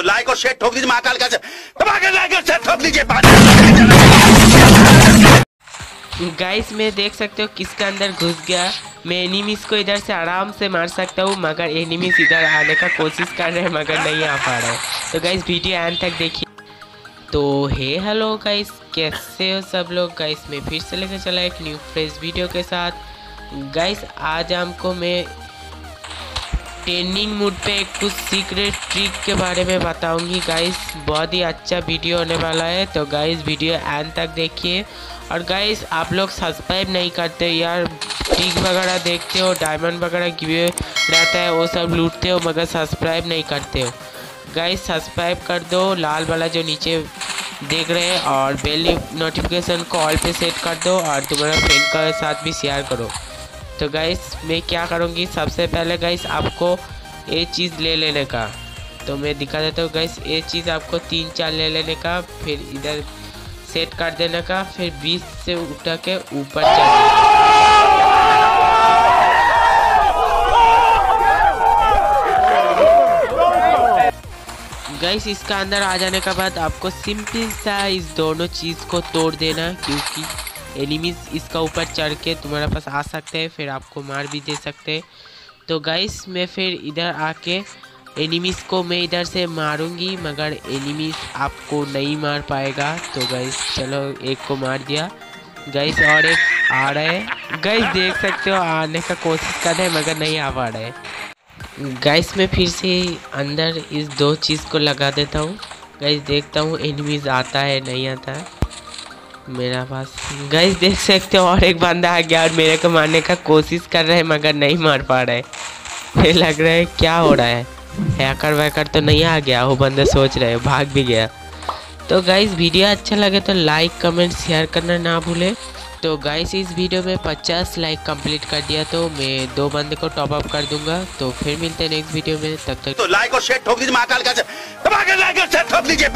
तो लाइक और शेयर ठोक दीजिए, महाकाल का दबा के लाइक और शेयर ठोक दीजिए गाइस मैं देख सकते हो किसके अंदर घुस गया। मैं एनिमीज को इधर से आराम से मार सकता हूँ, मगर एनिमीज इधर आने का कोशिश कर रहे हैं, मगर नहीं आ पा रहे तो गाइस वीडियो एंड तक देखिए। तो हे हेलो गाइस कैसे हो सब लोग? गाइस मैं फिर से लेकर चला एक न्यू फ्रेश वीडियो के साथ। गाइस आज हमको मैं ट्रेनिंग मूड पे कुछ सीक्रेट ट्रिक के बारे में बताऊँगी गाइस बहुत ही अच्छा वीडियो होने वाला है तो गाइस वीडियो एंड तक देखिए। और गाइस आप लोग सब्सक्राइब नहीं करते यार ट्रिक वगैरह देखते हो डायमंड वगैरह गिवे रहता है, वो सब लूटते हो, मगर सब्सक्राइब नहीं करते हो। गाइस सब्सक्राइब कर दो, लाल वाला जो नीचे देख रहे हैं, और बेल नोटिफिकेशन को ऑल पे सेट कर दो, और तुम्हारा फ्रेंड के साथ भी शेयर करो। तो गाइस मैं क्या करूँगी? सबसे पहले गाइस आपको ये चीज़ ले लेने का। तो मैं दिखा देता हूँ गाइस ये चीज़ आपको तीन चार ले लेने का, फिर इधर सेट कर देने का, फिर बीच से उठा के ऊपर चढ़ गाइस इसका अंदर आ जाने के बाद आपको सिंपल सा इस दोनों चीज़ को तोड़ देना क्योंकि एनिमीज इसका ऊपर चढ़ के तुम्हारे पास आ सकते हैं, फिर आपको मार भी दे सकते हैं। तो गाइस मैं फिर इधर आके एनिमीज को मैं इधर से मारूँगी, मगर एनिमीज आपको नहीं मार पाएगा। तो गाइस चलो एक को मार दिया। गाइस और एक आ रहा है। गाइस देख सकते हो, आने का कोशिश कर रहे हैं, मगर नहीं आ पा रहे गाइस मैं फिर से अंदर इस दो चीज़ को लगा देता हूँ। गाइस देखता हूँ एनिमीज आता है, नहीं आता है। मेरा पास गैस देख सकते हो, और एक बंदा आ गया और मेरे को मारने का कोशिश कर रहे हैं, मगर नहीं मार पा रहे फिर लग रहा है क्या हो रहा है। हैकर वैकर तो नहीं आ गया, वो बंदा सोच रहे भाग भी गया। तो गाइस वीडियो अच्छा लगे तो लाइक कमेंट शेयर करना ना भूले। तो गाइस इस वीडियो में 50 लाइक कंप्लीट कर दिया तो मैं दो बंदे को टॉप अप कर दूँगा। तो फिर मिलते हैं नेक्स्ट वीडियो में, तब तक तो लाइक और शेयर ठोक दीजिए महाकाल का लाइक और शेयर ठोक दीजिए।